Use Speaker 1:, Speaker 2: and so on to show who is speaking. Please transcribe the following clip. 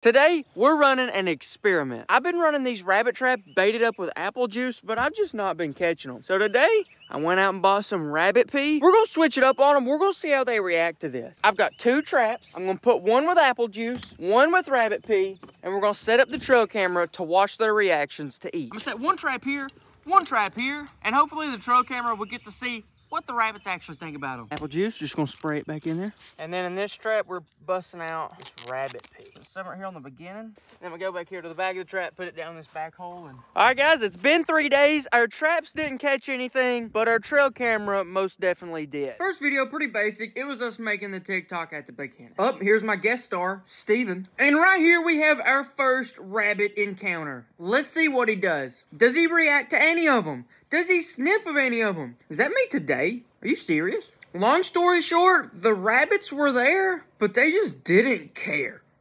Speaker 1: Today, we're running an experiment. I've been running these rabbit traps baited up with apple juice, but I've just not been catching them. So today, I went out and bought some rabbit pee. We're gonna switch it up on them. We're gonna see how they react to this. I've got two traps. I'm gonna put one with apple juice, one with rabbit pee, and we're gonna set up the trail camera to watch their reactions to each. I'm gonna set one trap here, one trap here, and hopefully the trail camera will get to see what the rabbits actually think about them. Apple juice, just gonna spray it back in there. And then in this trap, we're busting out rabbit pee. Some right here on the beginning. Then we go back here to the back of the trap, put it down this back hole. And... All right, guys, it's been three days. Our traps didn't catch anything, but our trail camera most definitely did. First video, pretty basic. It was us making the TikTok at the beginning. Up, oh, here's my guest star, Steven. And right here, we have our first rabbit encounter. Let's see what he does. Does he react to any of them? Does he sniff of any of them? Is that me today? Are you serious? Long story short, the rabbits were there, but they just didn't care.